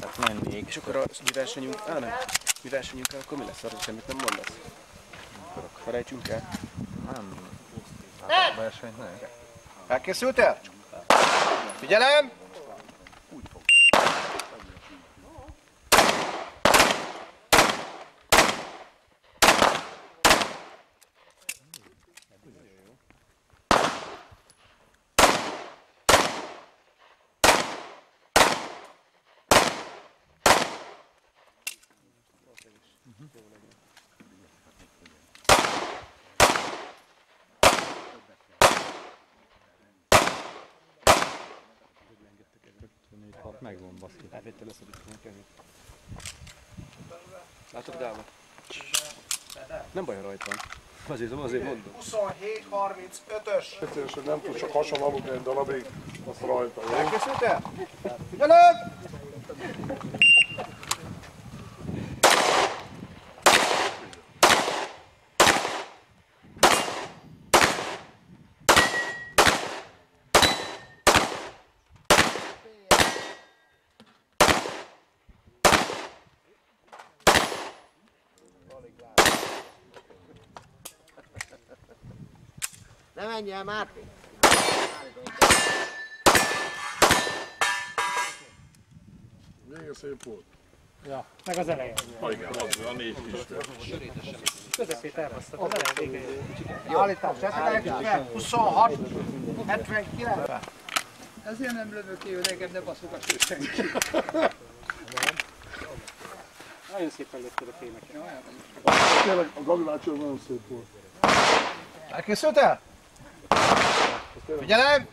Tehát mennék. És akkor a mi versenyünk, á nem, mi versenyünk el, akkor mi lesz arra, semmit nem mondasz? Felejtsünk el. Nem. Hát a versenyt nem. Elkészültél? Figyelem! Megvan baszki. Elvétel leszedik a kezét. Látod, Gábor? Nem baj, ha rajta van. Azért, azért mondom. 27-35-ös. Egyszerűen, hogy nem tud csak hason aludni egy darabig, azt rajta? Elkészültél? Figyelem! Ne menj el, Márti! Vége szép volt. Meg az eleje. Ha igen, az a négy kis. Közepét elbasztad, az eleje vége. Állítás, 26, 79. Ezért nem lövök ki, hogy neked ne baszogass senki. Nagyon szépen lőtted a fémeket. Tényleg a az nagyon szép volt. Elkészültél? Figyelem!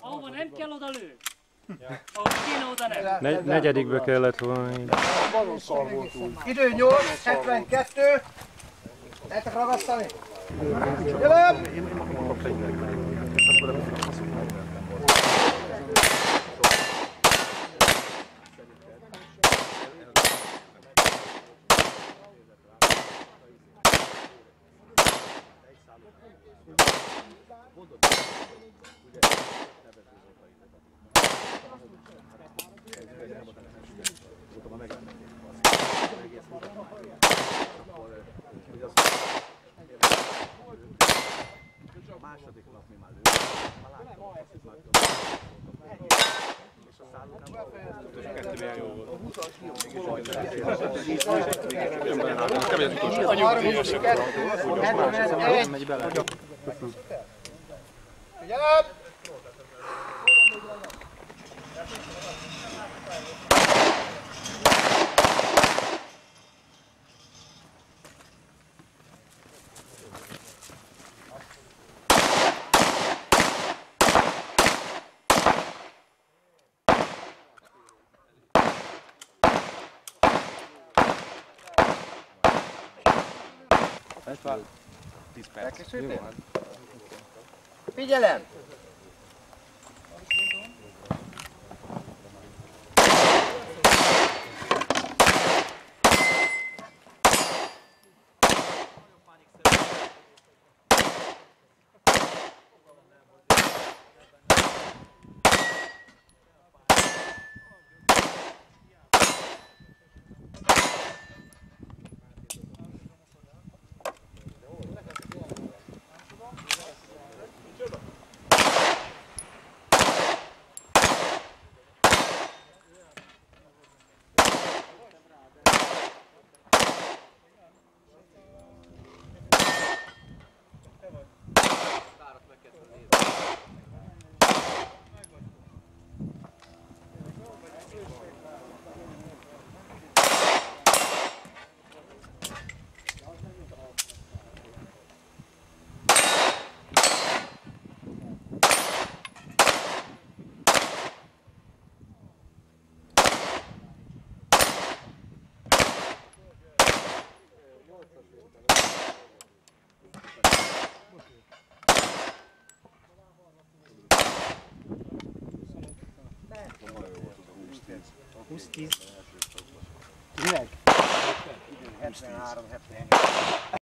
Ahova nem kell oda lő. Ahova kéne oda nem. Negy, negyedikbe kellett volna. Nagyon szar volt úgy. Idő 8, 72. Lehetek ragasztani? Figyelem! Figyelem! Elkészültél? Figyelem! 20-10. Üveg? 73-71.